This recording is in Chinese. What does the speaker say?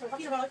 他们吃饭没